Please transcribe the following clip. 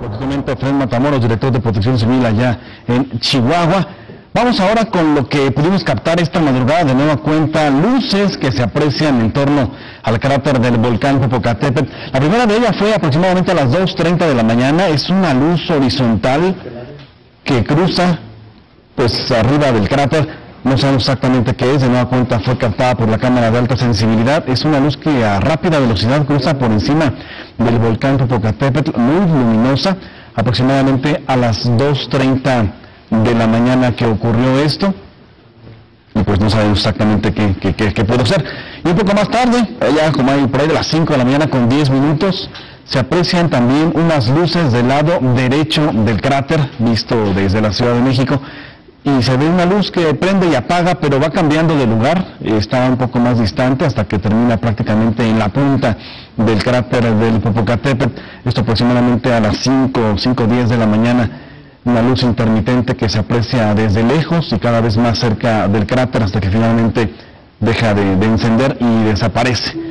lo Fred Matamoros, director de Protección Civil allá en Chihuahua. Vamos ahora con lo que pudimos captar esta madrugada de nueva cuenta, luces que se aprecian en torno al cráter del volcán Popocatépetl. La primera de ellas fue aproximadamente a las 2.30 de la mañana, es una luz horizontal que cruza pues arriba del cráter, no sabemos exactamente qué es, de nueva cuenta fue captada por la cámara de alta sensibilidad, es una luz que a rápida velocidad cruza por encima del volcán Popocatépetl, muy luminosa, aproximadamente a las 2.30 de la mañana que ocurrió esto. Y pues no sabemos exactamente qué, qué, qué, pudo ser. Y un poco más tarde, allá como hay por ahí de las 5 de la mañana con 10 minutos, se aprecian también unas luces del lado derecho del cráter, visto desde la Ciudad de México, y se ve una luz que prende y apaga, pero va cambiando de lugar, está un poco más distante hasta que termina prácticamente en la punta del cráter del Popocatépetl, esto aproximadamente a las 5 o 5.10 de la mañana una luz intermitente que se aprecia desde lejos y cada vez más cerca del cráter hasta que finalmente deja de, de encender y desaparece.